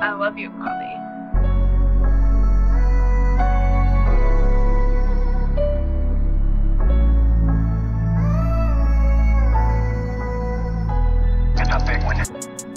I love you, Bobby. It's a big one.